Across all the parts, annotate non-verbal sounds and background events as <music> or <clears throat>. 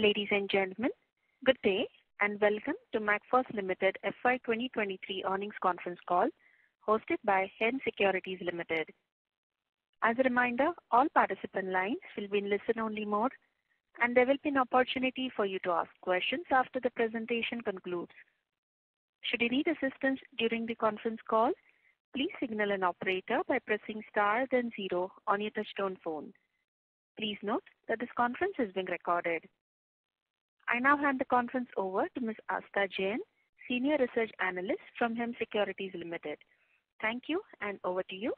Ladies and gentlemen, good day, and welcome to Macfos Limited FY 2023 earnings conference call, hosted by Hem Securities Limited. As a reminder, all participant lines will be in listen-only mode, and there will be an opportunity for you to ask questions after the presentation concludes. Should you need assistance during the conference call, please signal an operator by pressing star then zero on your touchtone phone. Please note that this conference is being recorded. I now hand the conference over to Ms. Aastha Jain, Senior Research Analyst from Hem Securities Limited. Thank you, and over to you.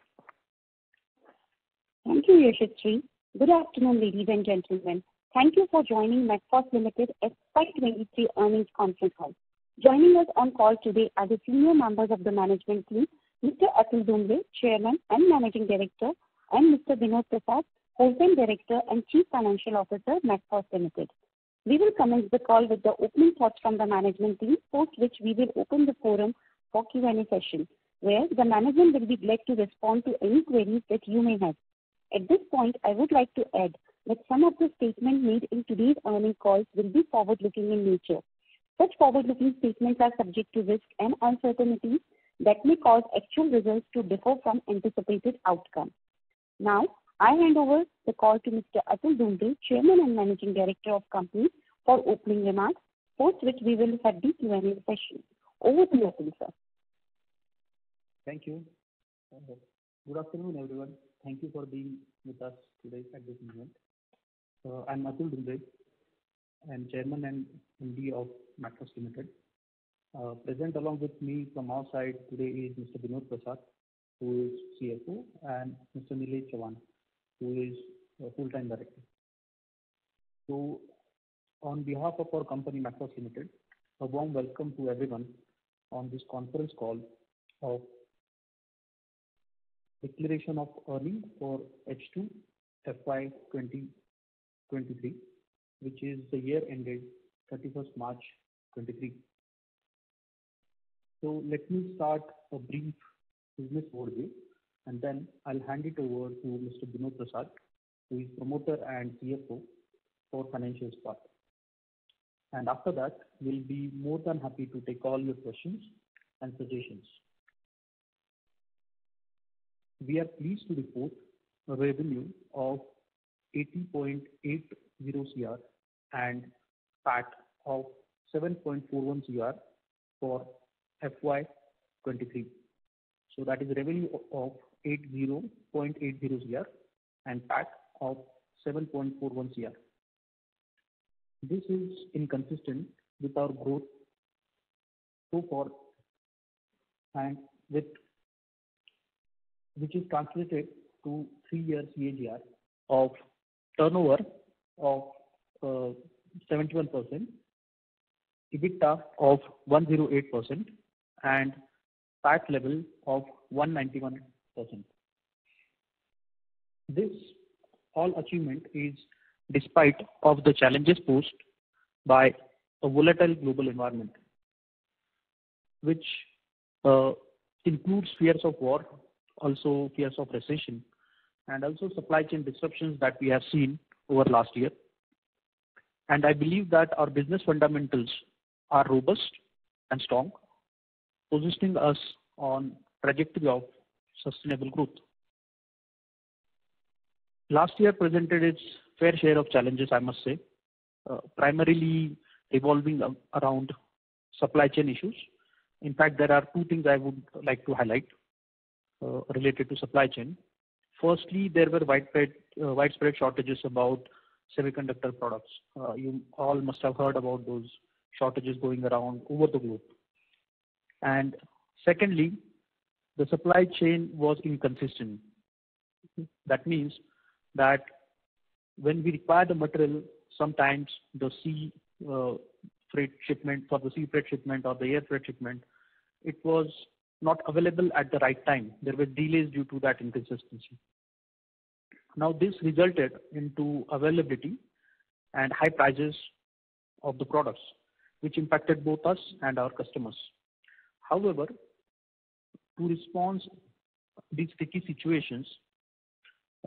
Thank you, Yashaswi. Good afternoon, ladies and gentlemen. Thank you for joining Macfos Limited FY 2023 earnings conference call. Joining us on call today are the senior members of the management team, Mr. Atul Dumbre, Chairman and Managing Director, and Mr. Vinod Prasad, Whole-time Director and Chief Financial Officer, Macfos Limited. We will commence the call with the opening thoughts from the management team, post which we will open the forum for Q&A session, where the management will be glad to respond to any queries that you may have. At this point, I would like to add that some of the statements made in today's earnings calls will be forward-looking in nature. Such forward-looking statements are subject to risks and uncertainties that may cause actual results to differ from anticipated outcomes. Now, I hand over the call to Mr. Atul Dumbre, Chairman and Managing Director of company, for opening remarks, post which we will have the Q&A session. Over to you, sir. Thank you. Good afternoon, everyone. Thank you for being with us today at this event. Uh, I'm Atul Dumbre. I'm Chairman and MD of Macfos Limited. Uh, present along with me from our side today is Mr. Vinod Prasad, who is CFO, and Mr. Nilesh Chauhan, who is a full-time Director. So, on behalf of our company, Macfos Limited, a warm welcome to everyone on this conference call of declaration of earnings for H2 FY 2023, which is the year ended 31st March 2023. Let me start a brief business overview, and then I'll hand it over to Mr. Vinod Prasad, who is Promoter and CFO for financials part. And after that, we'll be more than happy to take all your questions and suggestions. We are pleased to report a revenue of 80.80 crore and PAT of 7.41 crore for FY 2023. That is revenue of 80.80 crore and PAT of 7.41 crore. This is inconsistent with our growth so far, and which is translated to three-year CAGR of turnover of uh, 71%, EBITDA of 108%, and PAT level of 191%. This all achievement is despite of the challenges posed by a volatile global environment, which uh, includes fears of war, also fears of recession, and also supply chain disruptions that we have seen over last year. And I believe that our business fundamentals are robust and strong, positioning us on trajectory of sustainable growth. Last year presented its fair share of challenges, I must say, uh, primarily revolving around supply chain issues. In fact, there are two things I would like to highlight uh, related to supply chain. Firstly, there were widespread uh, widespread shortages about semiconductor products. You all must have heard about those shortages going around over the globe. And secondly, the supply chain was inconsistent. That means that when we require the material, sometimes the sea uh, freight shipment, for the sea freight shipment or the air freight shipment, it was not available at the right time. There were delays due to that inconsistency. Now this resulted into availability and high prices of the products, which impacted both us and our customers. However, to respond these sticky situations,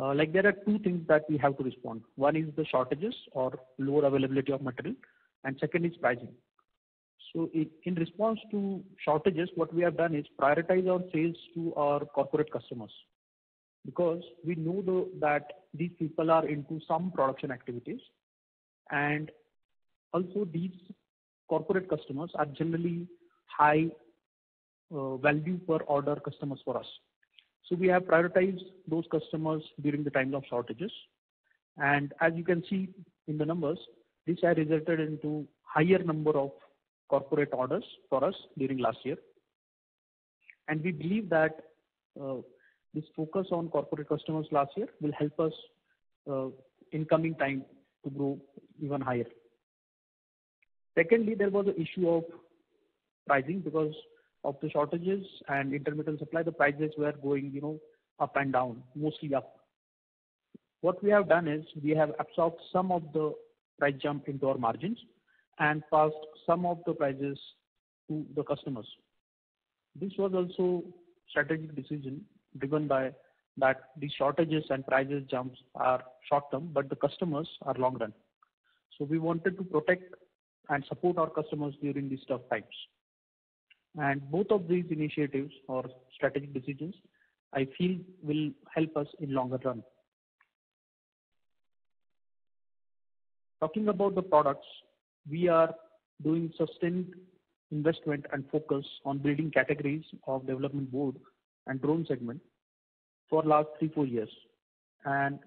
Uh, like there are two things that we have to respond. One is the shortages or lower availability of material, and second is pricing. So in, response to shortages, what we have done is prioritize our sales to our corporate customers because we know the, that these people are into some production activities and also these corporate customers are generally high value per order customers for us. So we have prioritized those customers during the time of shortages. And as you can see in the numbers, this has resulted into higher number of corporate orders for us during last year. And we believe that uh, this focus on corporate customers last year will help us uh, in coming time to grow even higher. Secondly, there was an issue of pricing because of the shortages and intermittent supply, the prices were going, you know, up and down, mostly up. What we have done is we have absorbed some of the price jump into our margins and passed some of the prices to the customers. This was also strategic decision driven by that the shortages and prices jumps are short term, but the customers are long run. So we wanted to protect and support our customers during these tough times. And both of these initiatives or strategic decisions, I feel will help us in longer run. Talking about the products, we are doing sustained investment and focus on building categories of development board and drone segment for last three, four years. And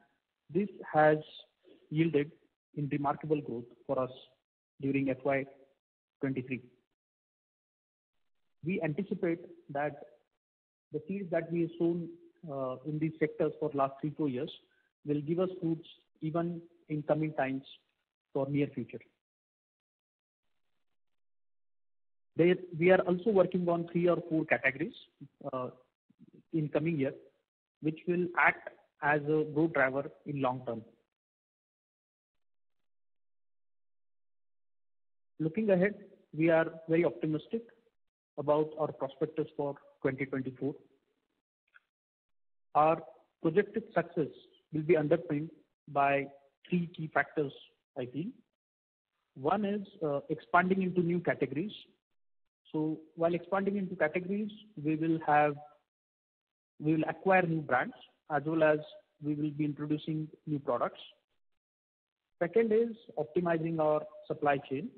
this has yielded in remarkable growth for us during FY23. We anticipate that the seeds that we sown uh, in these sectors for last three, four years will give us fruits even in coming times for near future. We are also working on three or four categories uh, in coming year, which will act as a growth driver in long term. Looking ahead, we are very optimistic about our prospectus for 2024. Our projected success will be underpinned by three key factors, I feel. One is uh, expanding into new categories. So while expanding into categories, we will have we will acquire new brands as well as we will be introducing new products. Second is optimizing our supply chain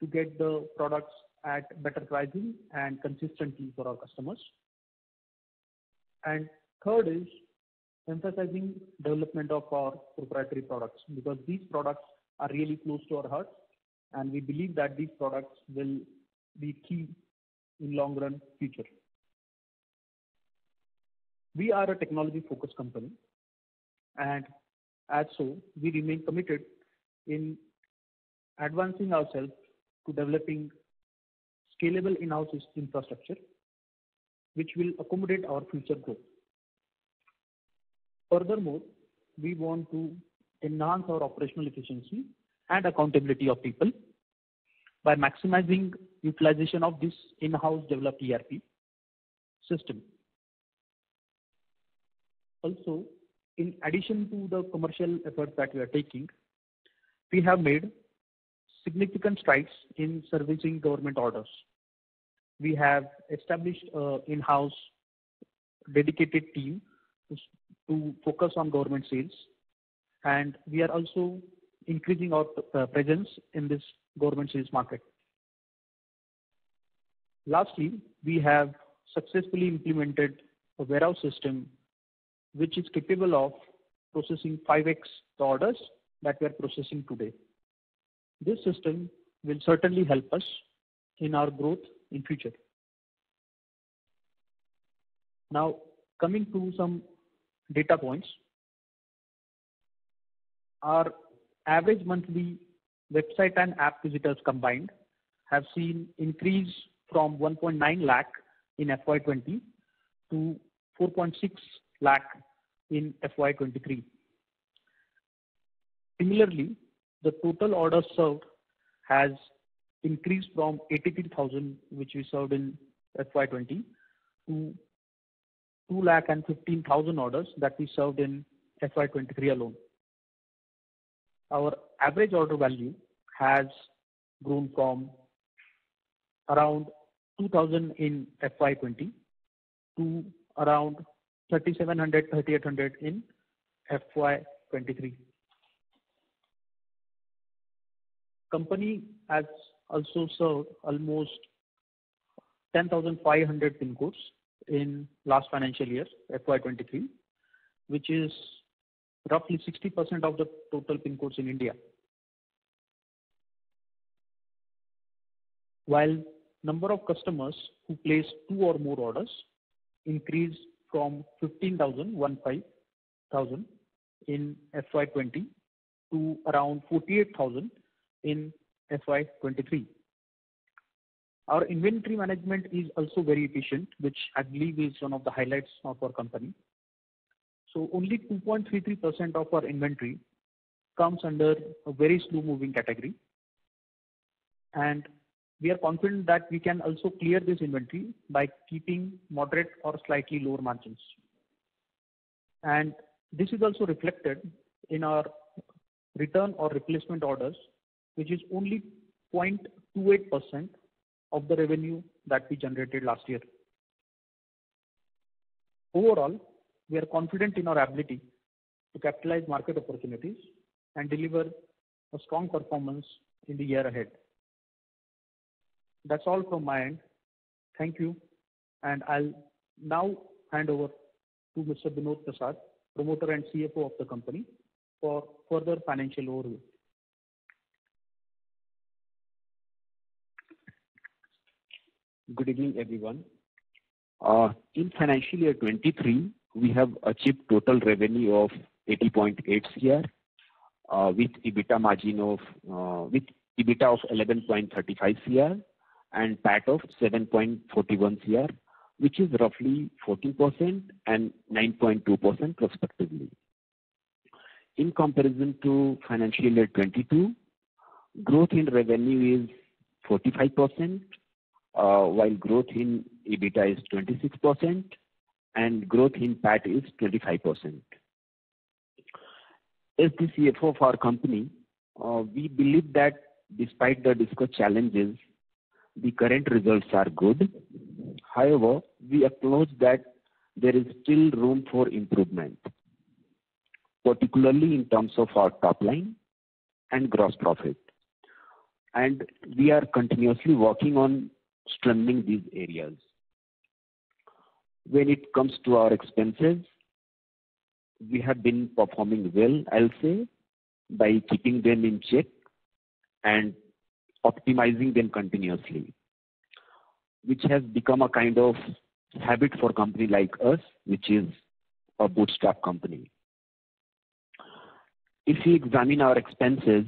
to get the products at better pricing and consistently for our customers. And third is emphasizing development of our proprietary products because these products are really close to our hearts and we believe that these products will be key in long run future. We are a technology focused company and as so we remain committed in advancing ourselves to developing scalable in-house infrastructure, which will accommodate our future growth. Furthermore, we want to enhance our operational efficiency and accountability of people by maximizing utilization of this in-house developed ERP system. Also, in addition to the commercial efforts that we are taking, we have made significant strides in servicing government orders. We have established an in-house dedicated team to focus on government sales, and we are also increasing our uh, presence in this government sales market. Lastly, we have successfully implemented a warehouse system which is capable of processing 5x the orders that we are processing today. This system will certainly help us in our growth in future. Now, coming to some data points. Our average monthly website and app visitors combined have seen increase from 1.9 lakh in FY20 to 4.6 lakh in FY23. Similarly, the total orders served has increased from 83,000, which we served in FY20, to 215,000 orders that we served in FY 2023 alone. Our average order value has grown from around 2,000 in FY 2020 to around 3,700, 3,800 in FY 2023. Company has also served almost 10,500 pin codes in last financial year, FY 2023, which is roughly 60% of the total pin codes in India. While number of customers who place two or more orders increased from 15,000 in FY 2020 to around 48,000 in FY 2023. Our inventory management is also very efficient, which I believe is one of the highlights of our company. So only 2.33% of our inventory comes under a very slow-moving category. And we are confident that we can also clear this inventory by keeping moderate or slightly lower margins. And this is also reflected in our return or replacement orders, which is only 0.28% of the revenue that we generated last year. Overall, we are confident in our ability to capitalize market opportunities and deliver a strong performance in the year ahead. That's all from my end. Thank you. And I'll now hand over to Mr. Binod Prasad, Promoter and CFO of the company, for further financial overview. Good evening, everyone. Uh, in financial year 2023, we have achieved total revenue of 80.8 crore, uh, with EBITDA margin of uh, 11.35 crore and PAT of 7.41 crore, which is roughly 14% and 9.2% respectively. In comparison to financial year 2022, growth in revenue is 45%, Uh, while growth in EBITDA is 26% and growth in PAT is 25%. As the CFO of our company, uh, we believe that despite the discussed challenges, the current results are good. However, we acknowledge that there is still room for improvement, particularly in terms of our top line and gross profit. And we are continuously working on strengthening these areas. When it comes to our expenses, we have been performing well, I'll say, by keeping them in check and optimizing them continuously, which has become a kind of habit for a company like us, which is a bootstrap company. If we examine our expenses,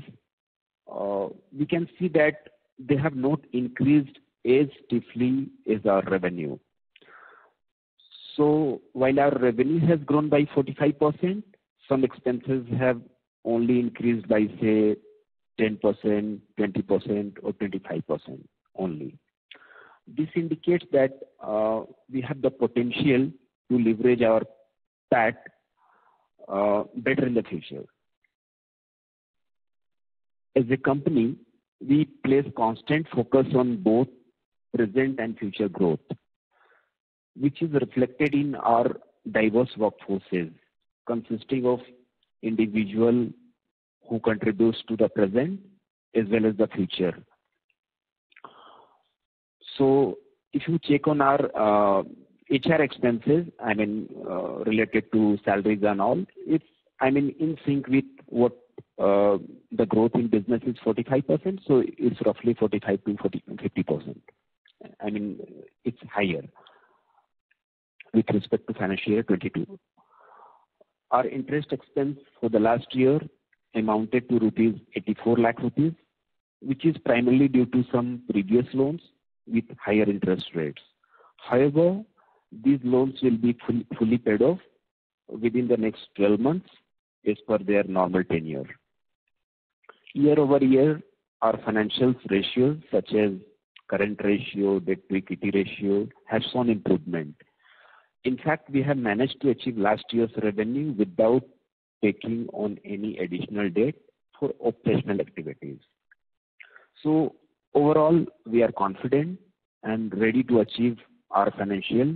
uh, we can see that they have not increased as stiffly as our revenue. So while our revenue has grown by 45%, some expenses have only increased by, say, 10%, 20%, or 25% only. This indicates that uh, we have the potential to leverage our PAT uh, better in the future. As a company, we place constant focus on both present and future growth, which is reflected in our diverse workforces, consisting of individual who contributes to the present as well as the future. So if you check on our uh, HR expenses, I mean, uh, related to salaries and all, it's, I mean, in sync with what uh, the growth in business is 45%, so it's roughly 45%-50%. I mean, it's higher with respect to financial year 2022. Our interest expense for the last year amounted to rupees 84 lakh rupees, which is primarily due to some previous loans with higher interest rates. However, these loans will be fully paid off within the next 12 months as per their normal tenure. Year-over-year, our financials ratios, such as current ratio, debt-to-equity ratio, have shown improvement. In fact, we have managed to achieve last year's revenue without taking on any additional debt for operational activities. So overall, we are confident and ready to achieve our financial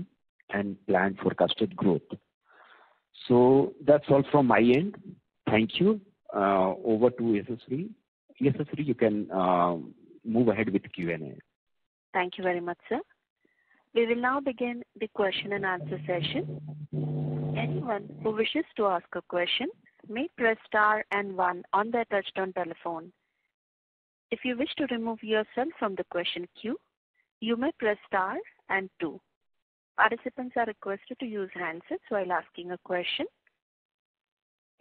and planned forecasted growth. So that's all from my end. Thank you. Uh, over to Yashaswi. Yashaswi, you can uh, move ahead with Q&A. Thank you very much, sir. We will now begin the question and answer session. Anyone who wishes to ask a question may press star and one on their touchtone telephone. If you wish to remove yourself from the question queue, you may press star and two. Participants are requested to use handsets while asking a question.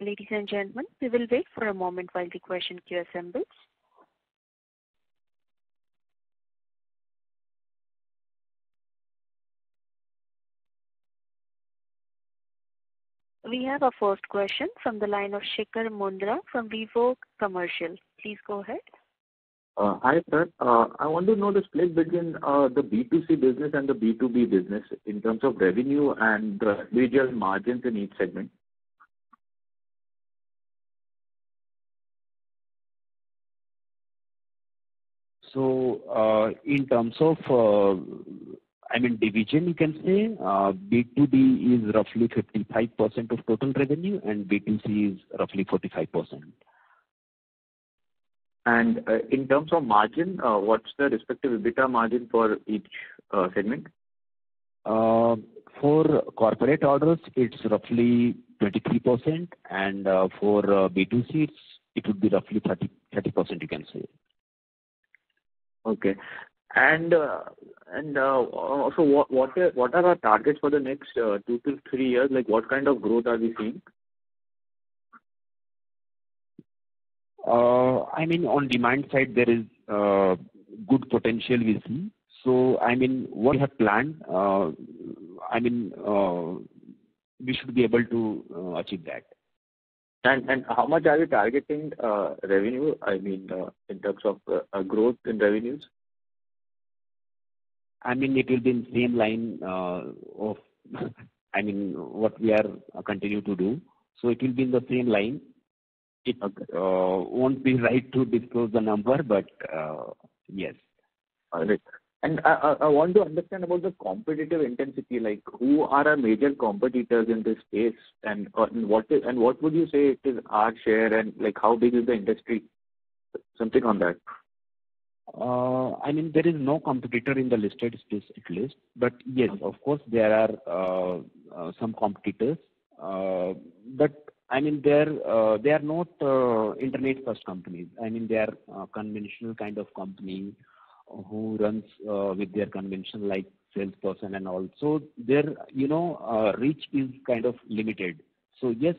Ladies and gentlemen, we will wait for a moment while the question queue assembles. We have our first question from the line of Shikhar Mundra from Vivog Commercial. Please go ahead. Uh, hi, sir. Uh, I want to know the split between uh, the B2C business and the B2B business in terms of revenue and individual margins in each segment. So, in terms of, I mean, division, you can say, uh, B2B is roughly 55% of total revenue and B2C is roughly 45%. And uh, in terms of margin, uh, what's the respective EBITDA margin for each segment? For corporate orders, it's roughly 23%, and for B2C, it would be roughly 30%, you can say. Okay. Also, uh, uh, what are our targets for the next uh, two to three years? Like, what kind of growth are we seeing? I mean, on demand side, there is good potential we see. So I mean, what we have planned, I mean, we should be able to achieve that. And and how much are you targeting revenue, I mean, in terms of growth in revenues? I mean, it will be in same line uh, of, <laughs> I mean, what we are uh, continue to do. So it will be in the same line. It uh, won't be <laughs> right to disclose the number, but yes. All right. And I want to understand about the competitive intensity, like who are our major competitors in this space and what and what would you say is our share and, like, how big is the industry? Something on that. Uh, I mean, there is no competitor in the listed space at least. But yes, of course, there are uh, uh, some competitors. Uh but I mean, they are not internet first companies. I mean, they are conventional kind of company who runs with their conventional like salesperson and all. So their, you know, reach is kind of limited. So yes,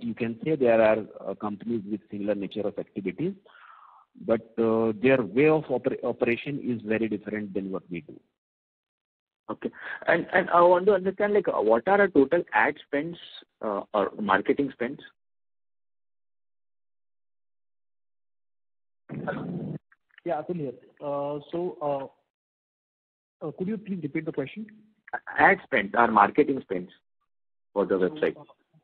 you can say there are companies with similar nature of activities, but uh, their way of operation is very different than what we do. Okay. And and I want to understand, like, what are our total ad spends, uh, or marketing spends? Yeah, Atul here. Uh, so, could you please repeat the question? Ad spend or marketing spends for the website.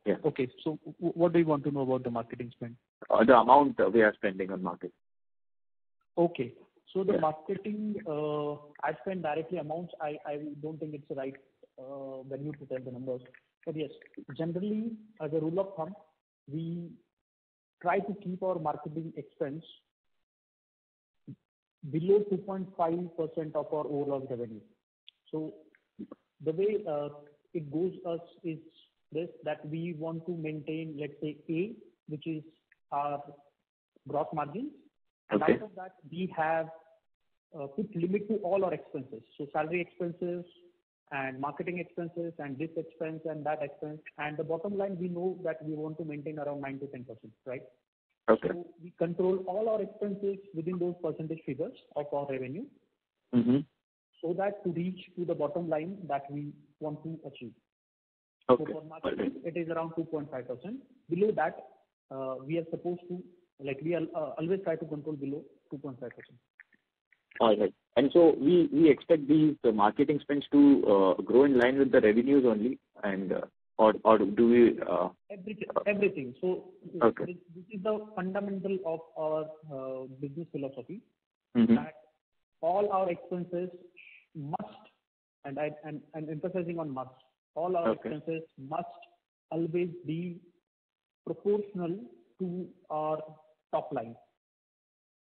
Yeah. Okay. So what do you want to know about the marketing spend? The amount we are spending on marketing. Okay. Yeah. The marketing uh, ad spend directly amounts, I don't think it's the right venue to tell the numbers. But yes, generally, as a rule of thumb, we try to keep our marketing expense below 2.5% of our overall revenue. So the way uh, it goes us is this, that we want to maintain, let's say, A, which is our gross margin. Okay. Out of that, we have put limit to all our expenses. So salary expenses and marketing expenses and this expense and that expense. And the bottom line, we know that we want to maintain around 9%-10%, right? Okay. We control all our expenses within those percentage figures of our revenue. Mm-hmm. That to reach to the bottom line that we want to achieve. Okay. For marketing, it is around 2.5%. Below that, we are supposed to, like, we uh, always try to control below 2.5%. All right. And so we we expect these uh, marketing spends to uh, grow in line with the revenues only And or do we? Everything. So Okay. This is the fundamental of our business philosophy. Mm-hmm. That all our expenses must, and I'm emphasizing on must. All our Okay. expenses must always be proportional to our top line.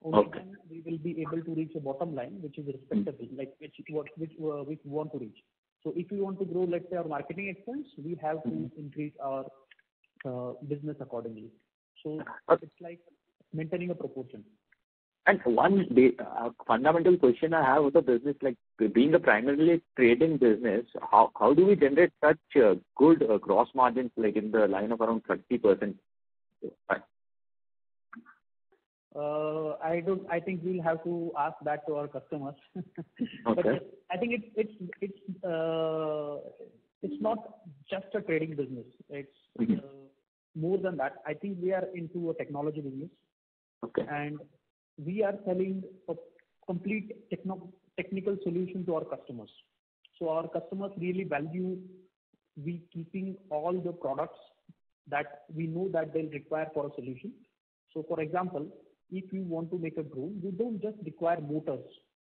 Okay. Only then we will be able to reach a bottom line which is respectable, hmm. like uh, which we want to reach. So if we want to grow, let's say, our marketing expense, we have to Mm-hmm. increase our uh, business accordingly. It's like maintaining a proportion. And one uh, fundamental question I have with the business, like being a primarily trading business, how do we generate such good gross margins like in the line of around 30%? Uh, I don't I think we'll have to ask that to our customers. <laughs> Okay. I think uh, it's not just a trading business. Mm-hmm. It's more than that. I think we are into a technology business. Okay. We are selling a complete technical solution to our customers. So our customers really value we keeping all the products that we know that they'll require for a solution. So for example, if you want to make a drone, you don't just require motors,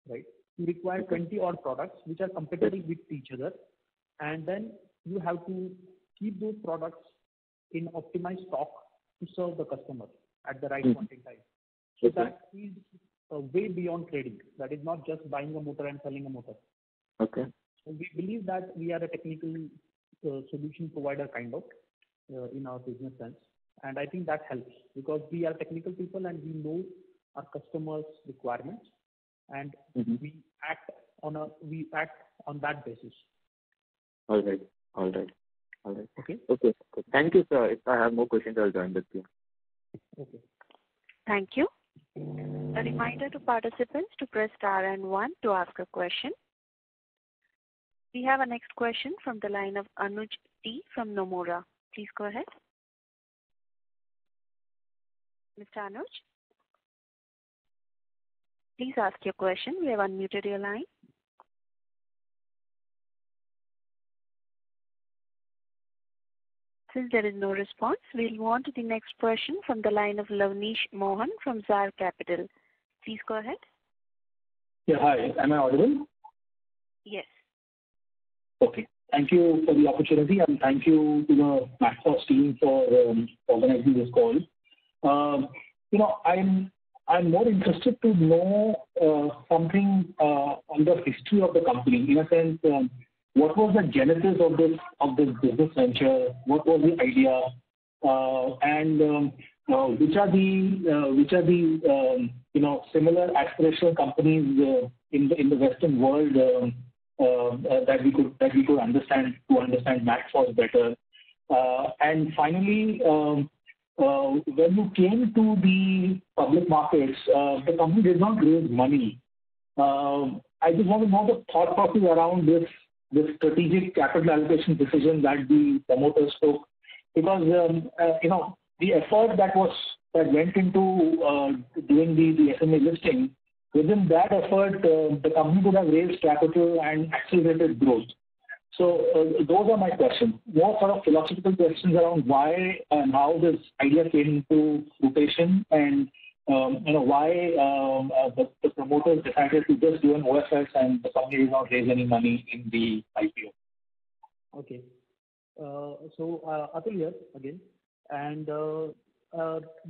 right? You require 20 odd products which are compatible with each other, and then you have to keep those products in optimized stock to serve the customer at the right hmm. point in time. Okay. That is uh, way beyond trading. That is not just buying a motor and selling a motor. Okay. So we believe that we are a technical uh, solution provider kind of uh, in our business sense. I think that helps because we are technical people and we know our customers' requirements. And mm-hmm. We act on a we act on that basis. All right. Alright, alright. Okay. Okay. Thank you, sir. If I have more questions, I'll join with you. Okay. Thank you. A reminder to participants to press star and one to ask a question. We have a next question from the line of Anuj T from Nomura. Please go ahead. Mr. Anuj? Please ask your question. We have unmuted your line. Since there is no response, we'll move on to the next question from the line of Lavnish Mohan from Zar Capital. Please go ahead. Yeah. Hi. Am I audible? Yes. Okay. Thank you for the opportunity, and thank you to the Macfos team for um, organizing this call. Um, you know, I'm more interested to know uh, something uh, on the history of the company. In a sense, um, what was the genesis of this business venture? What was the idea? Uh, and um, which are the which are the you know, similar aspirational companies in the Western world that we could that we could understand to understand Macfos better? And finally, Uh, when you came to the public markets, uh, the company did not raise money. Uh, I just want to know the thought process around this strategic capital allocation decision that the promoters took. Because, um, you know, the effort that was that went into doing the SME listing, within that effort, the company could have raised capital and accelerated growth. So, uh, those are my questions. More sort of philosophical questions around why and how this idea came into fruition and, um, you know, why um, uh, the promoters decided to just do an OFS and the company did not raise any money in the IPO. Okay. Uh, Atul here again. And the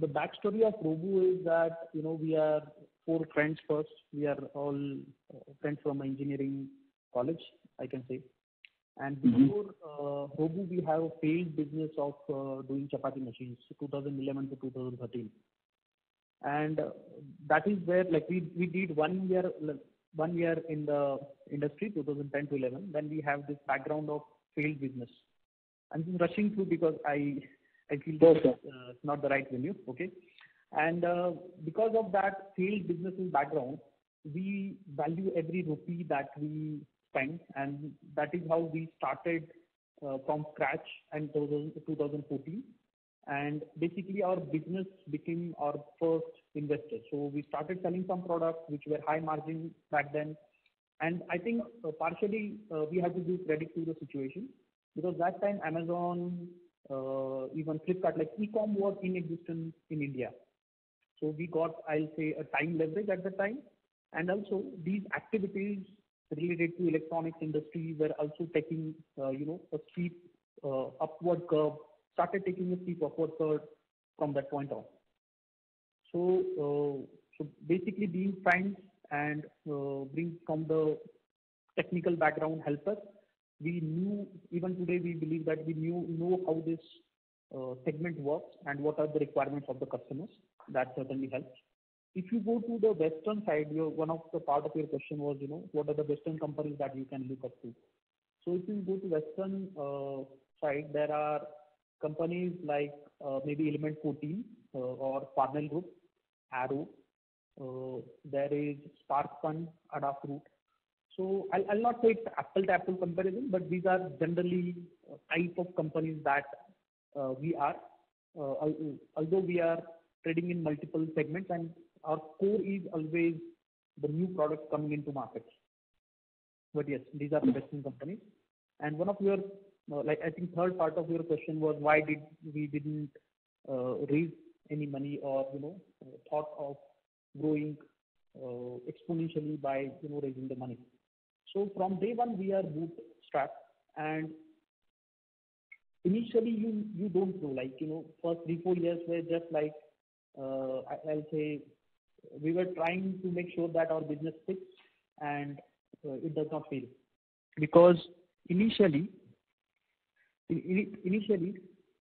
backstory of Robu is that, you know, we are four friends first. We are all friends from engineering college, I can say. Mm-hmm. Before uh, Robu, we have a failed business of uh, doing chapati machines, 2011 to 2013. And uh, That is where like we did one year one year in the industry, 2010 to 2011. Then we have this background of failed business. I'm just rushing through because I I feel. It's not the right venue. Okay. And because of that failed business background, we value every rupee that we spend, and that is how we started from scratch in 2014. Basically our business became our first investor. So we started selling some products which were high margin back then. And I think uh, partially uh, we had to give credit to the situation because that time Amazon, uh, even Flipkart, like e-com was in existence in India. So we got, I'll say, a time leverage at the time. And also these activities related to electronics industry were also taking, uh, you know, a steep uh, upward curve, started taking a steep upward curve from that point on. So, uh, basically being friends and being from the technical background help us. We knew, even today we believe that we knew know how this segment works and what are the requirements of the customers. That certainly helps. If you go to the western side, your, one of the part of your question was, you know, what are the western companies that you can look up to? So if you go to western uh, side, there are companies like uh, maybe Element 14 uh, or Farnell Group, Arrow. There is SparkFun, Adafruit. So I'll, not say it's apple to apple comparison, but these are generally type of companies that we are. Although we are trading in multiple segments and our core is always the new products coming into markets. But yes, these are Western companies. And one of your, uh, like I think third part of your question was why did we didn't uh, raise any money or you know thought of growing uh, exponentially by you know raising the money. So from day one we are bootstrapped and initially you you don't know like you know first three four years were just like I'll say we were trying to make sure that our business fits and uh, it does not fail. Because initially, initially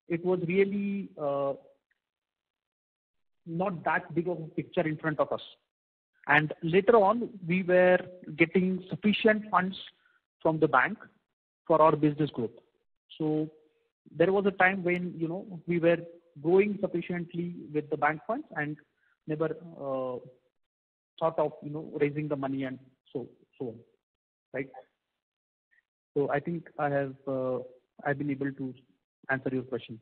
it was really uh, not that big of a picture in front of us. And later on, we were getting sufficient funds from the bank for our business growth. So there was a time when you know we were growing sufficiently with the bank funds and never uh, thought of you know raising the money and so so on, right? So I think I have uh, I've been able to answer your question.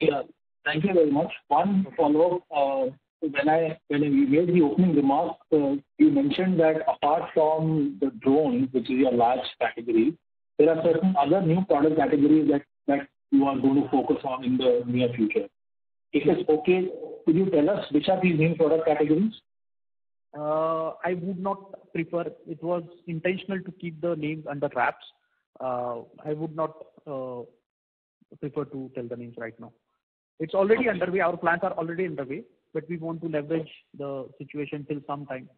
Yeah, thank you very much. One follow-up. Uh, when I when you made the opening remark, uh, you mentioned that apart from the drone, which is your large category, there are certain other new product categories that that you are going to focus on in the near future. If it's okay, could you tell us which are these new product categories? Uh, I would not prefer. It was intentional to keep the names under wraps. Uh, I would not uh, prefer to tell the names right now. It's already underway. Our plans are already underway, but we want to leverage the situation till some time,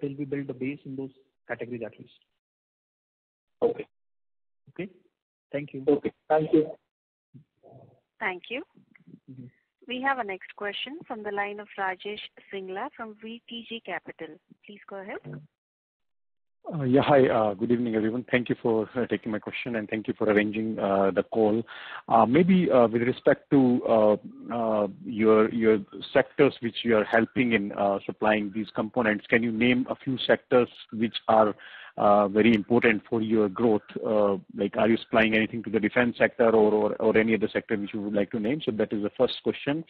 till we build a base in those categories at least. Okay. Okay. Thank you. Okay. Thank you. Thank you. We have a next question from the line of Rajesh Singla from VTG Capital. Please go ahead. Uh, yeah. Hi. Uh, good evening, everyone. Thank you for uh, taking my question, and thank you for arranging the call. Maybe with respect to your your sectors which you are helping in supplying these components, can you name a few sectors which are Uh, very important for your growth? Uh, like, are you supplying anything to the defense sector or any other sector which you would like to name? So That is the first question.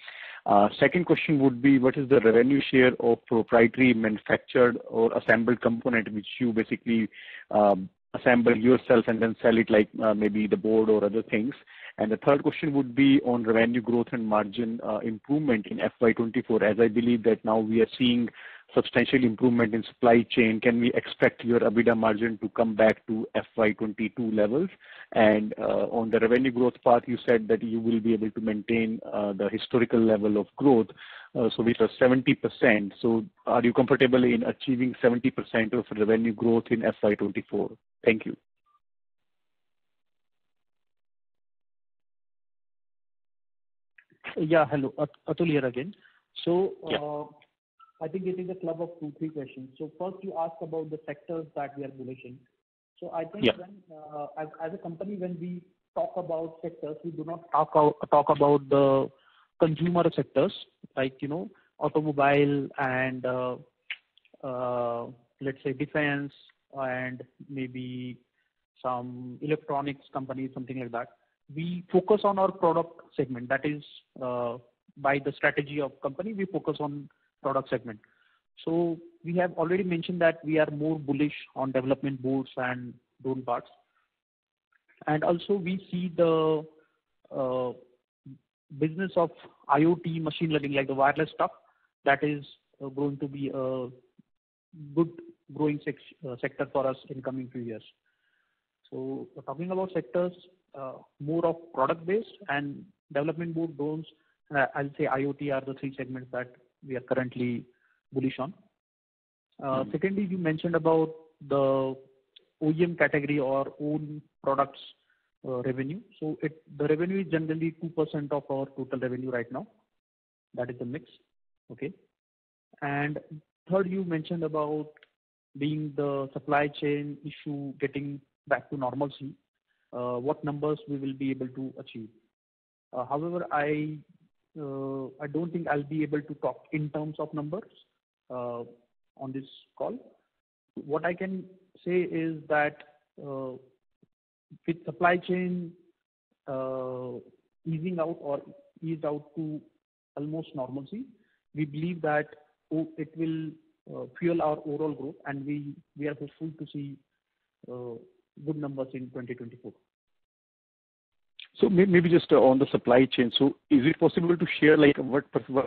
Uh, second question would be, what is the revenue share of proprietary manufactured or assembled component which you basically um, assemble yourself and then sell it like maybe the board or other things? And The third question would be on revenue growth and margin improvement in FY 2024, as I believe that now we are seeing substantial improvement in supply chain, can we expect your EBITDA margin to come back to FY 2022 levels? And uh, On the revenue growth part, you said that you will be able to maintain uh, the historical level of growth, uh, so which was 70%. So, Are you comfortable in achieving 70% of revenue growth in FY 2024? Thank you. Yeah. Hello. Atul here again. So. Yeah I think it is a club of two, three questions. So First you asked about the sectors that we are bullish in. So I think when, uh, as a company, when we talk about sectors, we do not talk talk about the consumer sectors like, you know, automobile and, uh, uh, let's say defense and maybe some electronics companies, something like that. We focus on our product segment. That is, by the strategy of company, we focus on product segment. So we have already mentioned that we are more bullish on development boards and drone parts. And also we see the uh, business of IoT machine learning, like the wireless stuff, that is uh, going to be a good growing uh, sector for us in coming few years. So talking about sectors, more of product-based and development board drones, I'll say IoT are the three segments that we are currently bullish on. Mm-hmm. Secondly, you mentioned about the OEM category or own products revenue. So it the revenue is generally 2% of our total revenue right now. That is the mix. Okay. And third, you mentioned about being the supply chain issue getting back to normalcy, uh, what numbers we will be able to achieve. Uh, however, I uh, I don't think I'll be able to talk in terms of numbers on this call. What I can say is that with supply chain easing out or eased out to almost normalcy, we believe that it will uh, fuel our overall growth, and we we are hopeful to see uh, good numbers in 2024. So maybe just uh, on the supply chain. So is it possible to share, like, what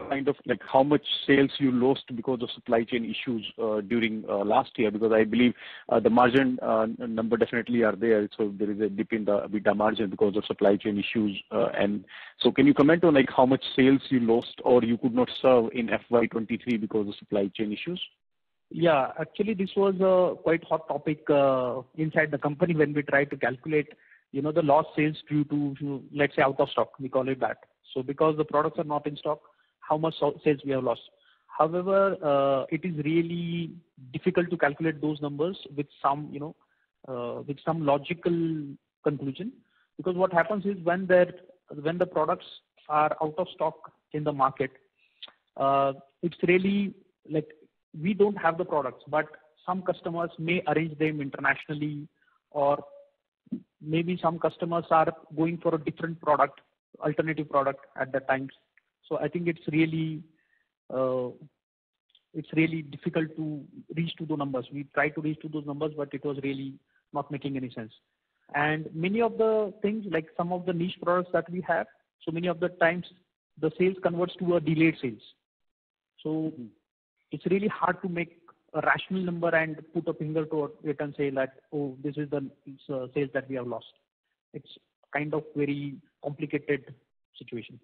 kind of, like, how much sales you lost because of supply chain issues uh, during uh, last year? Because I believe uh, the margin number definitely are there, so there is a dip in the EBITDA margin because of supply chain issues. And so can you comment on, like, how much sales you lost or you could not serve in FY 23 because of supply chain issues? Yeah, actually, this was a quite hot topic inside the company when we tried to calculate you know, the lost sales due to, let's say, out of stock, we call it that. So because the products are not in stock, how much sales we have lost. However, uh, it is really difficult to calculate those numbers with some, you know, uh, with some logical conclusion. Because what happens is when when the products are out of stock in the market, uh, it's really like we don't have the products, but some customers may arrange them internationally or maybe some customers are going for a different product, alternative product at that time. So I think it's really uh, it's really difficult to reach to the numbers. We tried to reach to those numbers, but it was really not making any sense. And many of the things, like some of the niche products that we have, so many of the times the sales converts to a delayed sales. So mm-hmm. it's really hard to make a rational number and put a finger to it and say that, "Oh, this is the uh, sales that we have lost." It's kind of very complicated situation.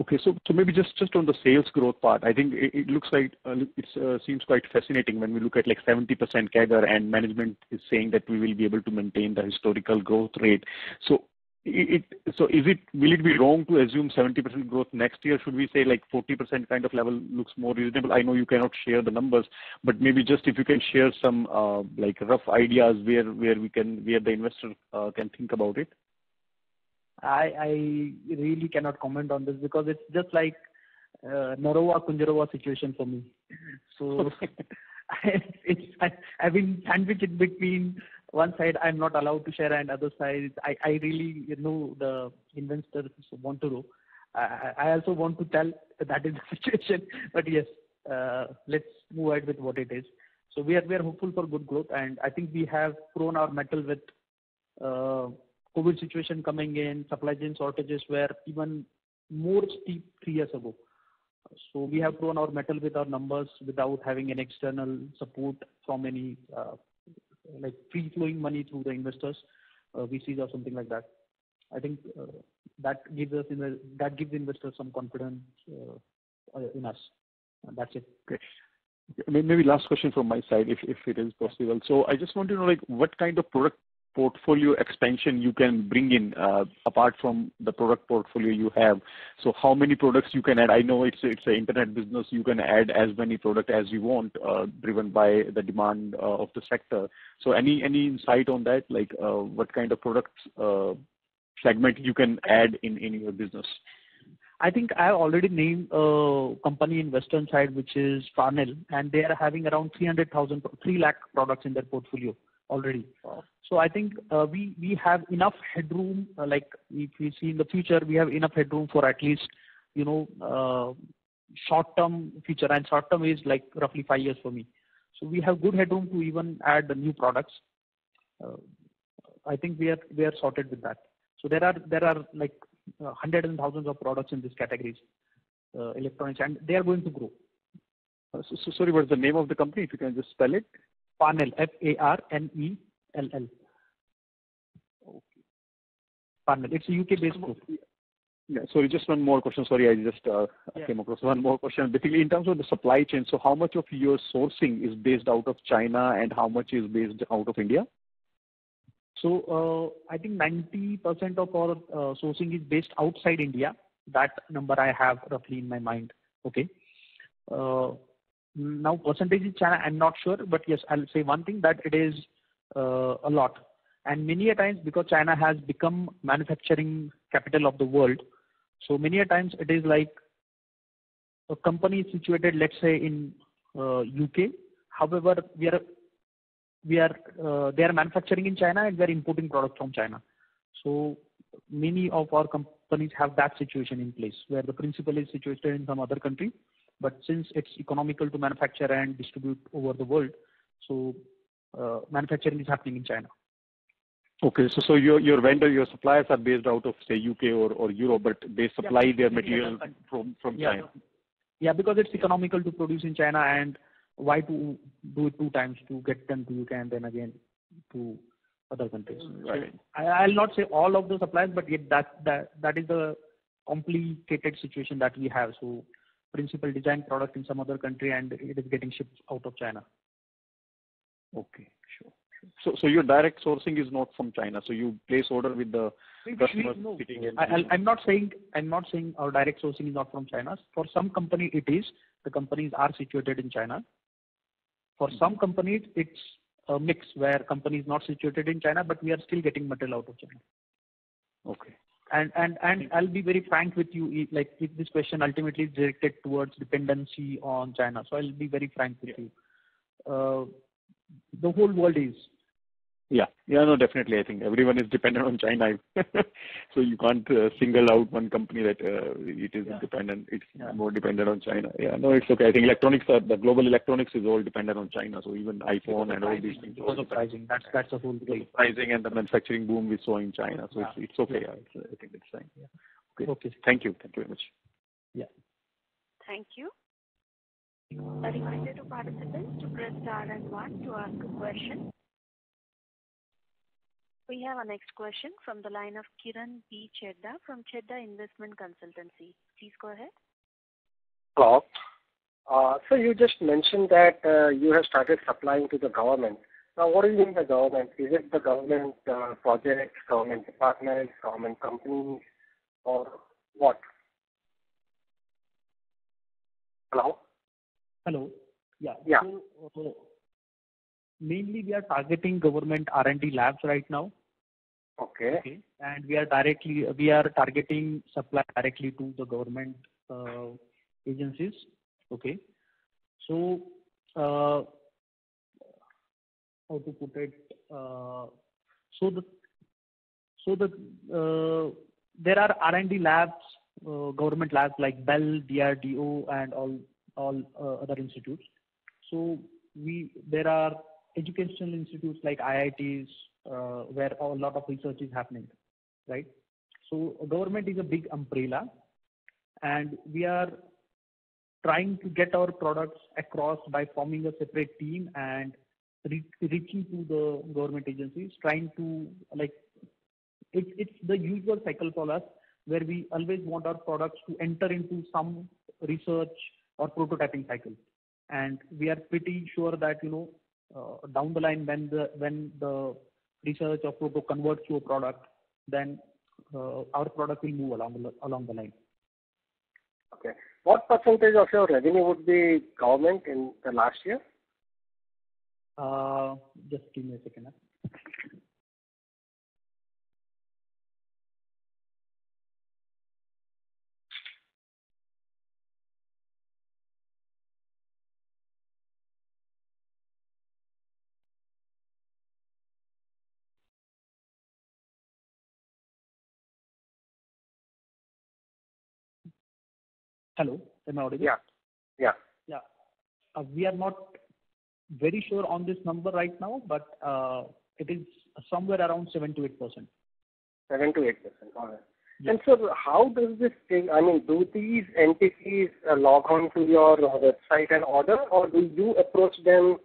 Okay. So so maybe just just on the sales growth part, I think it looks like uh, it uh, seems quite fascinating when we look at like 70% CAGR and management is saying that we will be able to maintain the historical growth rate. So it will it be wrong to assume 70% growth next year? Should we say like 40% kind of level looks more reasonable? I know you cannot share the numbers, but maybe just if you can share some uh, like rough ideas where where we can where the investor uh, can think about it. I I really cannot comment on this because it's just like uh, Narawa Kunjarawa situation for me. So <laughs> <laughs> it's I, I've been sandwiched in between one side I'm not allowed to share and other side I, I really you know the investors want to know. I, I also want to tell that is the <laughs> situation, but yes, uh, let's move ahead with what it is. So we are we are hopeful for good growth, and I think we have thrown our metal with uh, COVID situation coming in, supply chain shortages were even more steep three years ago. So we have thrown our metal with our numbers without having an external support from any uh, like free flowing money through the investors, uh, VCs or something like that. I think uh, that gives us that gives investors some confidence uh, in us. That's it. Great. Maybe last question from my side, if, if it is possible. So I just want to know, like, what kind of product portfolio expansion you can bring in uh, apart from the product portfolio you have. So how many products you can add? I know it's it's an internet business. You can add as many product as you want, uh, driven by the demand uh, of the sector. So any any insight on that? Like what kind of products segment you can add in your business? I think I already named a company in western side, which is Farnell, and they are having around 300,000, 3 lakh products in their portfolio already. So I think uh, we have enough headroom, uh, like if we see in the future, we have enough headroom for at least, you know, uh, short-term future, and short-term is like roughly five years for me. So we have good headroom to even add the new products. I think we are sorted with that. So there are there are like hundreds and thousands of products in these categories, electronics, and they are going to grow. Sorry, what's the name of the company, if you can just spell it? Farnell, F-A-R-N-E-L-L. Okay. Farnell. It's a U.K.-based group. Yeah. Sorry, just one more question. Sorry, I just uh, came across one more question. Basically, in terms of the supply chain, so how much of your sourcing is based out of China, and how much is based out of India? So, uh, I think 90% of our uh, sourcing is based outside India. That number I have roughly in my mind. Okay? Now, percentage in China, I'm not sure, but yes, I'll say one thing, that it is uh, a lot. And many a times, because China has become manufacturing capital of the world, so many a times it is like a company situated, let's say, in uh, U.K. However, we are uh, they are manufacturing in China, and we are importing products from China. So many of our companies have that situation in place, where the principal is situated in some other country, but since it's economical to manufacture and distribute over the world, so uh, manufacturing is happening in China. Okay. So so your your vendor, your suppliers are based out of, say, U.K. or or Europe, but they supply their material from from China? Yeah, because it's economical to produce in China, and why to do it two times, to get them to U.K. and then again to other countries? Mm, right. I'll not say all of the suppliers, but yet that that that is the complicated situation that we have. So principal design product in some other country, and it is getting shipped out of China. Okay, sure. So so your direct sourcing is not from China, so you place order with the customers sitting in- I'm not saying I'm not saying our direct sourcing is not from China. For some company it is. The companies are situated in China. For some mm-hmm. companies, it's a mix, where companies not situated in China, but we are still getting material out of China. Okay. I'll be very frank with you, like, if this question ultimately is directed towards dependency on China, so I'll be very frank with you. Uh, the whole world is. Yeah. Yeah, no, definitely. I think everyone is dependent on China. <laughs> So you can't uh, single out one company that uh, it is dependent- Yeah. It's more dependent on China. Yeah, no, it's okay. I think electronics are, the global electronics is all dependent on China, so even iPhone and all these things- Because of pricing. That's, that's the whole thing. Pricing and the manufacturing boom we saw in China. Yeah. So it's okay. Yeah. I think it's fine. Yeah. Okay. Okay. Thank you. Thank you very much. Yeah. Thank you. A reminder to participants to press star and one to ask a question. We have our next question from the line of Kiran B. Chedda from Chedda Investment Consultancy. Please go ahead. Hello. Uh, so you just mentioned that uh, you have started supplying to the government. Now, what do you mean by government? Is it the government uh, projects, government departments, government companies, or what? Hello? Hello. Yeah. Yeah. So, mainly we are targeting government R&D labs right now. Okay. Okay? And we are directly we are targeting supply directly to the government uh, agencies. Okay? So, uh, how to put it? Uh, so the so the there are R&D labs, government labs like BEL, DRDO, and all other institutes. So we there are educational institutes like IITs, Uh, where a lot of research is happening, right? So government is a big umbrella, and we are trying to get our products across by forming a separate team and reaching to the government agencies, trying to like... It's the usual cycle for us, where we always want our products to enter into some research or prototyping cycle. And we are pretty sure that, you know, uh, down the line, when the when the research or proto converts to a product, then uh, our product will move along the line. Okay. What percentage of your revenue would be government in the last year? Uh, just give me a second. Hello, am I audible? Yeah. Yeah. Yeah. Uh, we are not very sure on this number right now, but uh, it is somewhere around 7%-8%. 7%-8%. All right. And sir, how does this thing, I mean, do these entities uh, log on to your website and order, or do you approach them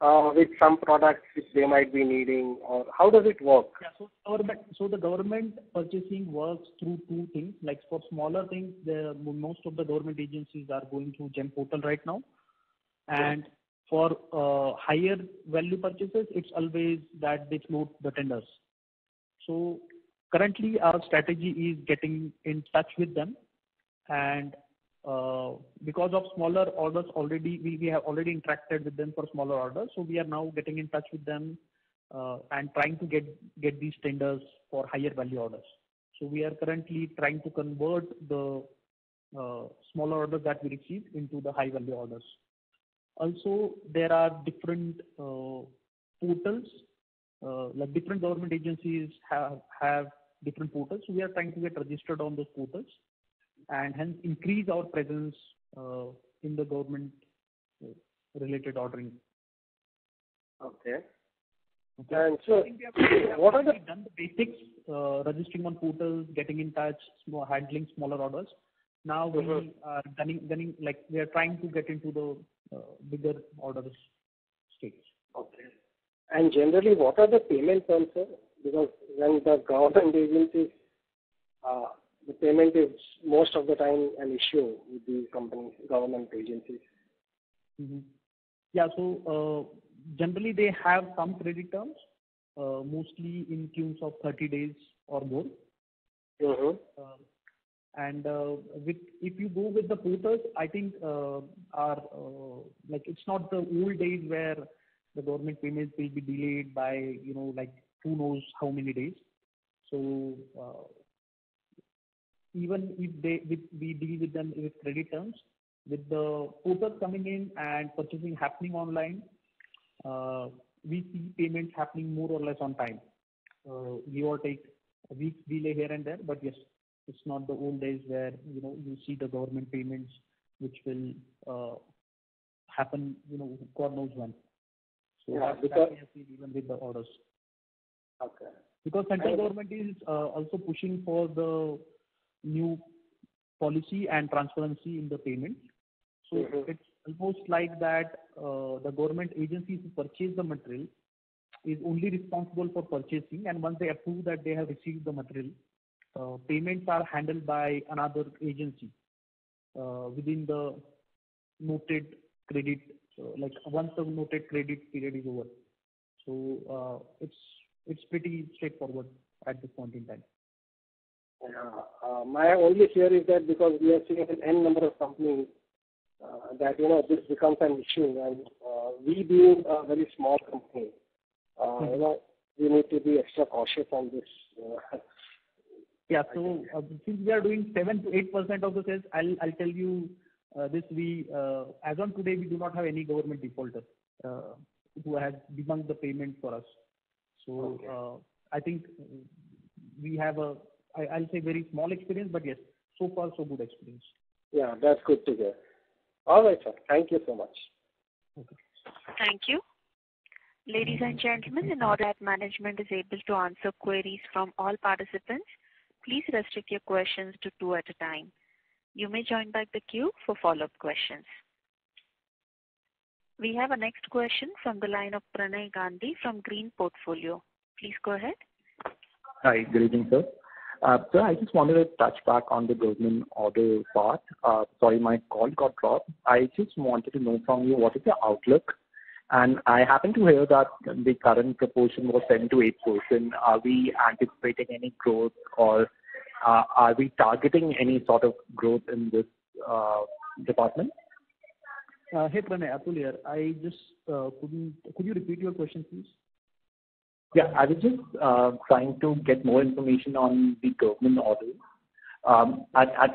Uh, with some products which they might be needing, or how does it work? Yeah. So the government purchasing works through two things. Like for smaller things, most of the government agencies are going through GeM portal right now. And for uh, higher value purchases, it's always that they float the tenders. So currently, our strategy is getting in touch with them. And Uh, because of smaller orders, already, we have already interacted with them for smaller orders. So we are now getting in touch with them uh, and trying to get these tenders for higher value orders. So we are currently trying to convert the uh, smaller orders that we receive into the high-value orders. Also, there are different portals. Like different government agencies have have different portals. So we are trying to get registered on those portals and hence increase our presence uh, in the government-related uh, ordering. Okay. And so <clears throat> what are the basics? Uh, registering on portals, getting in touch, handling smaller orders. Now we mm-hmm. are gunning like we are trying to get into the bigger orders stage. Okay. And generally, what are the payment terms, sir? Because when the government agencies, the payment is most of the time an issue with the company, government agencies. Mm-hmm. Yeah. So uh, generally, they have some credit terms, uh, mostly in terms of 30 days or more. Mm-hmm. Uh, and with if you go with the portals, I think are like it's not the old days where the government payments will be delayed by you know like who knows how many days. So even if they we deal with them with credit terms, with the portals coming in and purchasing happening online, uh, we see payments happening more or less on time. Uh, give or take a week's delay here and there. But yes, it's not the old days where you know you see the government payments which will uh, happen you know, God knows when. So that's what we seen even with the orders. Because central government is also pushing for the new policy and transparency in the payments. So mm-hmm. it's almost like that uh, the government agencies who purchase the material is only responsible for purchasing. And once they approve that they have received the material, uh, payments are handled by another agency uh, within the noted credit like once the noted credit period is over. So it's it's pretty straightforward at this point in time. Uh, uh, my only fear is that because we are seeing an N number of companies uh, that you know, this becomes an issue. And we being a very small company, hmm. you know, we need to be extra cautious on this. <laughs> Yeah. So since we are doing 7%-8% of the sales, I'll tell you this. We, as on today, we do not have any government defaulter who has debunked the payment for us. So I think we have a, I'll say, very small experience. But yes, so far, so good experience. Yeah. That's good to hear. All right, sir. Thank you so much. Okay. Thank you. Ladies and gentlemen, in order that management is able to answer queries from all participants, please restrict your questions to two at a time. You may join back the queue for follow-up questions. We have a next question from the line of Pranay Gandhi from Green Portfolio. Please go ahead. Hi. Good evening, sir. Uh, sir, I just wanted to touch back on the government order part. Uh, sorry, my call got dropped. I just wanted to know from you what is the outlook. And I happen to hear that the current proportion was 7%-8%. Are we anticipating any growth, or uh, are we targeting any sort of growth in this department? Hey, Pranay. Atul here. Could you repeat your question, please? Yeah. I was just uh, trying to get more information on the government orders. Um, at uh,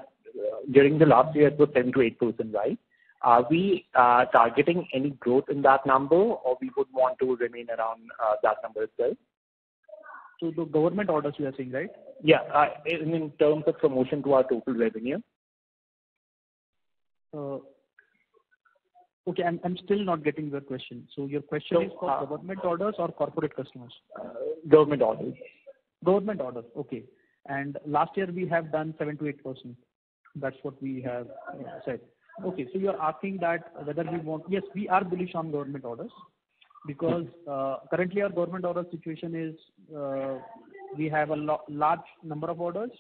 during the last year, it was 7%-8%, right? Are we uh, targeting any growth in that number, or we would want to remain around that number as well? So the government orders you are saying, right? Yeah. In terms of promotion to our total revenue. Okay, I'm still not getting your question. So your question is for uh, government orders or corporate customers? Uh, government orders. Government orders. Okay. And last year we have done 7%-8%. That's what we have said. Okay. So you're asking that whether we want. Yes, we are bullish on government orders because uh, currently our government order situation is we have a large number of orders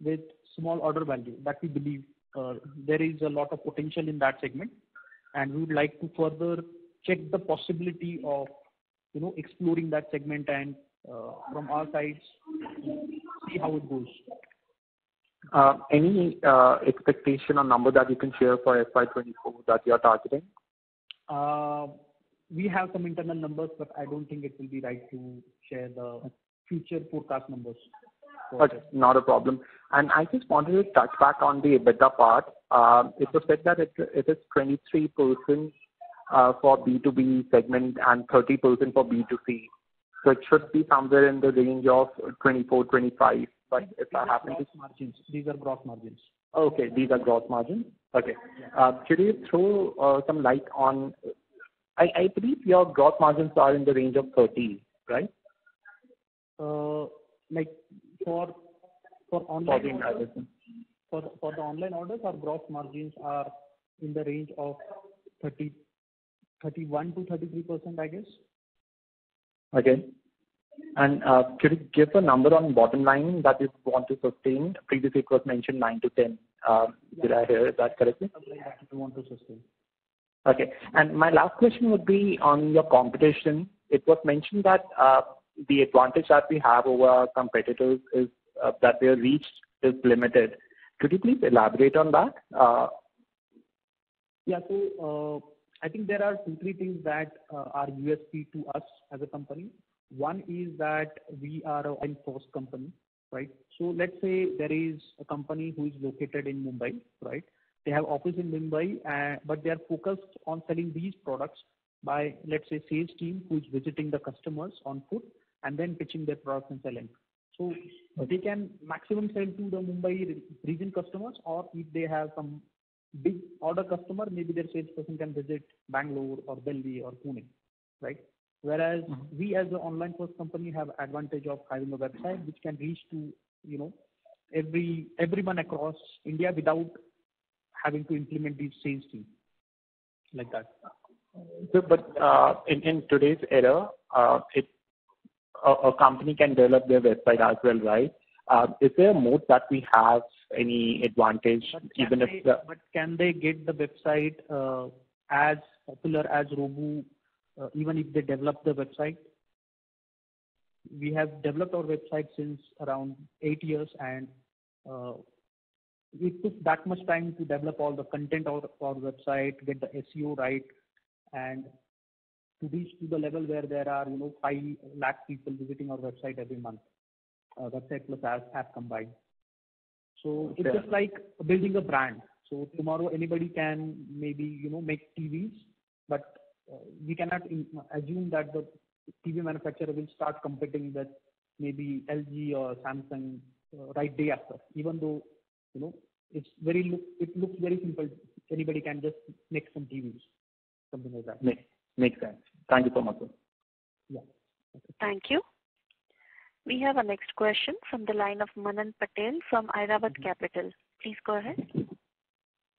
with small order value that we believe there is a lot of potential in that segment, and we would like to further check the possibility of, you know, exploring that segment and uh, from our sides see how it goes. Uh, any uh, expectation or number that you can share for FY 2024 that you are targeting? We have some internal numbers, but I don't think it will be right to share the future forecast numbers. Okay, not a problem. And I just wanted to touch back on the EBITDA part. Uh, it was said that it is 23% uh, for B2B segment and 30% for B2C. So it should be somewhere in the range of 24%-25%. But If I happen to- These are gross margins. Okay, these are gross margins. Okay. Uh, could you throw some light on? I believe your gross margins are in the range of 30, right? Like for online orders. For the online orders, our gross margins are in the range of 31%-33%, I guess. Okay. And uh, could you give a number on bottom line that you want to sustain? Previously it was mentioned 9%-10%. Um, did I hear that correctly? We want to sustain. Okay. And my last question would be on your competition. It was mentioned that uh, the advantage that we have over our competitors is uh, that their reach is limited. Could you please elaborate on that? Uh, yeah. So uh, I think there are two, three things that uh, are USP to us as a company. One is that we are an in-house company, right? So let's say there is a company who is located in Mumbai, right? They have office in Mumbai, but they are focused on selling these products by, let's say, sales team who is visiting the customers on foot and then pitching their products and selling. So they can maximum sell to the Mumbai region customers, or if they have some big order customer, maybe their salesperson can visit Bangalore or Delhi or Pune, right? Whereas we as an online first company have advantage of having a website which can reach to, you know, every everyone across India without having to implement these sales team like that. But uh in today's era, a company can develop their website as well, right? Uh, is there a moat that we have any advantage even if the- Can they get the website uh, as popular as Robu uh, even if they develop the website? We have developed our website since around eight years, and it took that much time to develop all the content of our website, get the SEO right, and to reach to the level where there are, you know, 5 lakh people visiting our website every month, uh, website plus app combined. So it's just like building a brand. So Tomorrow anybody can maybe, you know, make TVs, but uh, we cannot assume that the TV manufacturer will start competing with maybe LG or Samsung uh, right day after. Even though, you know, it's very look, it looks very simple. Anybody can just make some TVs, something like that. Make makes sense. Thank you so much, sir. Yeah. Thank you. We have our next question from the line of Manan Patel from Airavat mm-hmm. Capital. Please go ahead.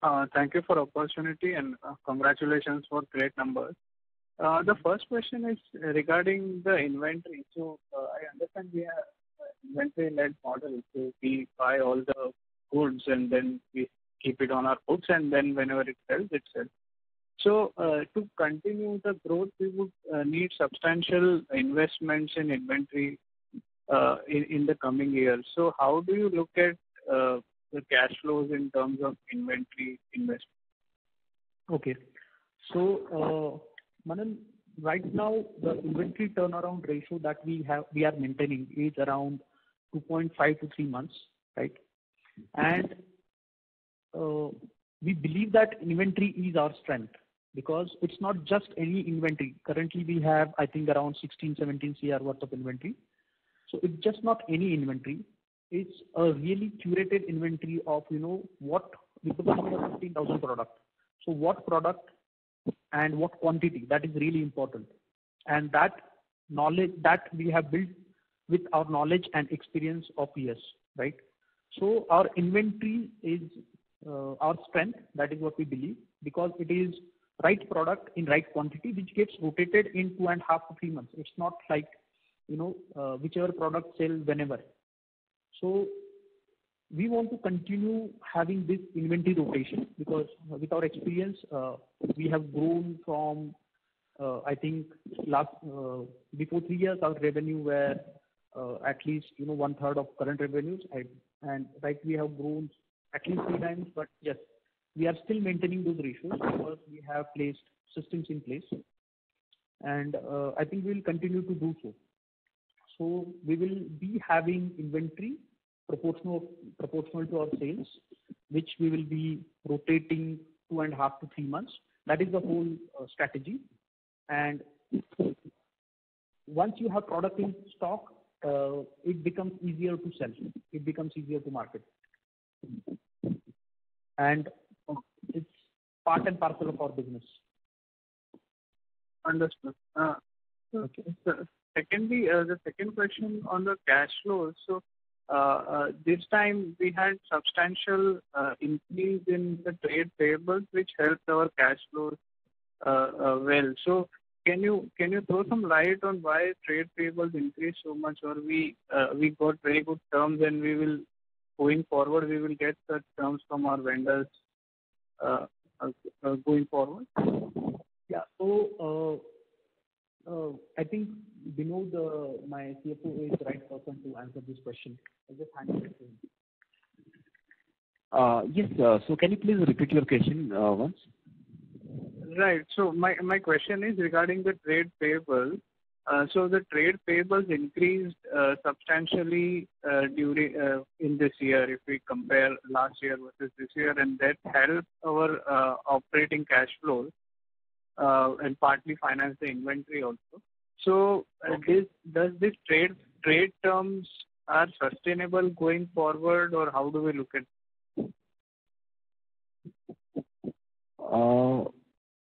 Uh, thank you for the opportunity and uh, congratulations for great numbers. Uh, the first question is regarding the inventory. So, I understand we are inventory-led model. So we buy all the goods and then we keep it on our books, and then whenever it sells, it sells. So, uh, to continue the growth, we would uh, need substantial investments in inventory uh, in the coming years. So how do you look at the cash flows in terms of inventory investment? Okay. So, Manan, right now the inventory turnaround ratio that we have we are maintaining is around 2.5 to three months, right? And we believe that inventory is our strength because it's not just any inventory. Currently, we have, I think, around 16-17 CR worth of inventory. So it's just not any inventory. It's a really curated inventory of, you know, what we could have 15,000 products. So what product and what quantity, that is really important. And that knowledge that we have built with our knowledge and experience of years, right? So our inventory is uh, our strength. That is what we believe, because it is right product in right quantity, which gets rotated in two and a half to three months. It's not like, you know, uh, whichever product sell whenever. So we want to continue having this inventory rotation because with our experience, uh, we have grown from, uh, I think last, before three years, our revenue were at least, you know, one third of current revenues. And, right, we have grown at least three times. But yes, we are still maintaining those ratios because we have placed systems in place. And uh, I think we'll continue to do so. So we will be having inventory proportional to our sales, which we will be rotating two and a half to three months. That is the whole uh, strategy. And once you have product in stock, uh, it becomes easier to sell. It becomes easier to market. It's part and parcel of our business. Understood. Uh, okay. Secondly, uh, the second question on the cash flows. Uh, this time we had substantial increase in the trade payables, which helped our cash flows well. So can you can you throw some light on why trade payables increased so much? Or we we got very good terms and we will, going forward, we will get such terms from our vendors Uh, uh, uh, going forward? Yeah. So, I think Binod, my CFO, is the right person to answer this question. I'll just hand it to him. Yes. Can you please repeat your question once? Right. So my my question is regarding the trade payables. Uh, so, the trade payables increased uh, substantially uh, during in this year if we compare last year versus this year, and that helped our operating cash flow and partly finance the inventory also. So, does this trade trade terms are sustainable going forward, or how do we look at?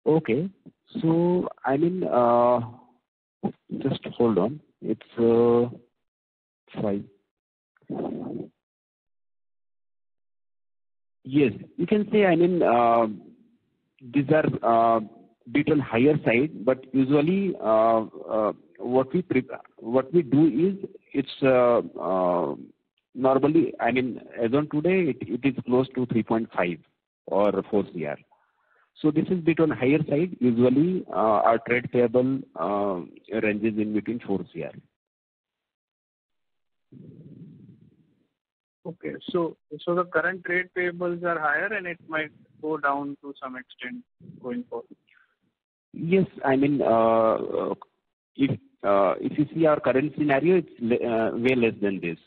Okay. So I mean, just hold on. It's uh, five. Yes. You can say, I mean, uh, these are a bit on higher side, but usually, uh, what we prep what we do is it's normally, I mean, as on today, it is close to 3.5 or 4 CR. So this is bit on higher side. Usually, uh, our trade payable uh, ranges in between 4 CR. Okay. So so the current trade payables are higher and it might go down to some extent going forward. Yes. I mean, uh, if if you see our current scenario, it's way less than this.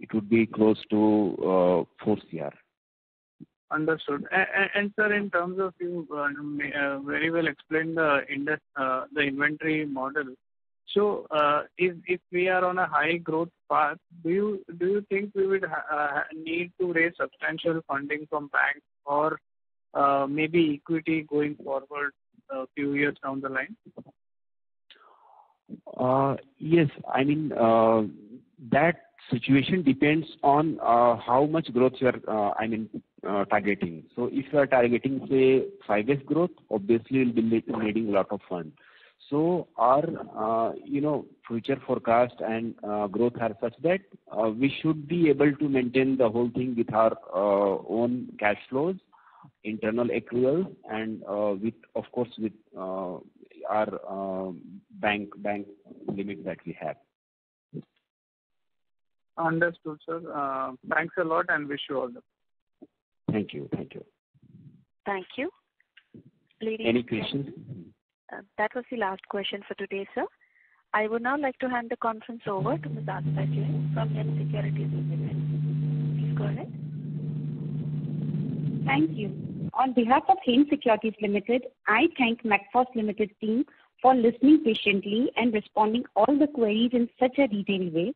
It would be close to 4 CR. Understood. And sir, in terms of you uh, uh, very well explained uh, the inventory model. So uh if we are on a high growth path, do you think we would need to raise substantial funding from banks or maybe equity going forward a few years down the line? Yes. I mean, that situation depends on how much growth you are, I mean, Uh, targeting. So if you are targeting, say, 5x growth, obviously you'll be needing a lot of funds. So, our, uh, you know, future forecast and uh, growth are such that we should be able to maintain the whole thing with our own cash flows, internal accruals, and with, of course, with our bank bank limit that we have. Understood, sir. Thanks a lot and wish you all the best. Thank you. Thank you. Thank you. Ladies Any questions? Uh, that was the last question for today, sir. I would now like to hand the conference over to Ms. Aashita Jain from Hem Securities Limited. Please go ahead. Thank you. On behalf of Hem Securities Limited, I thank Macfos Limited team for listening patiently and responding all the queries in such a detailed way.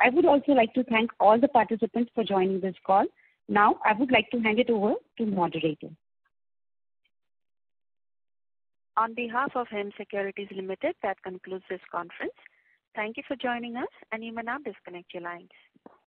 I would also like to thank all the participants for joining this call. Now, I would like to hand it over to moderator. On behalf of Hem Securities Limited, that concludes this conference. Thank you for joining us, and you may now disconnect your lines.